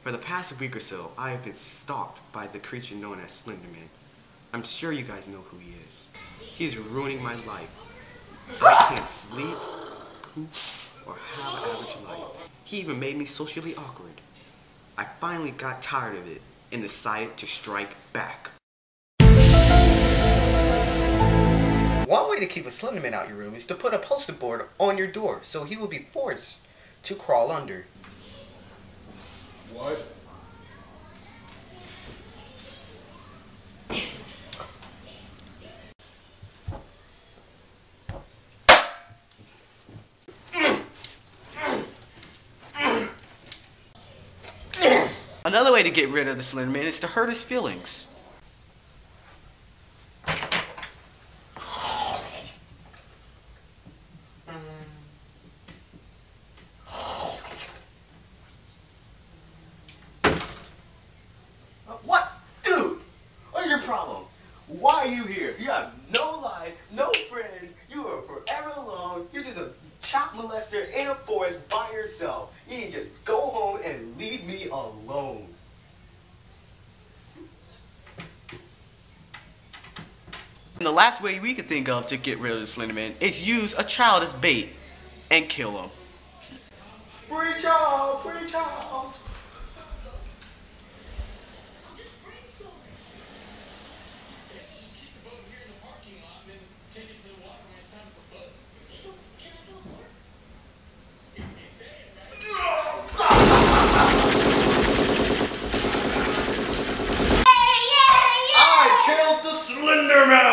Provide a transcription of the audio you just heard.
For the past week or so, I have been stalked by the creature known as Slenderman. I'm sure you guys know who he is. He's ruining my life. I can't sleep, poop, or have an average life. He even made me socially awkward. I finally got tired of it and decided to strike back. One way to keep a Slenderman out your room is to put a poster board on your door so he will be forced to crawl under. Another way to get rid of the Slender Man is to hurt his feelings. Uh, what? Dude! What's your problem? Why are you here? You have no life, no friends, you are forever alone, you're just a child molester in a forest by yourself. You need just go home and leave me alone. And the last way we could think of to get rid of the Slenderman is use a child as bait and kill him. Free child, free child. thunder around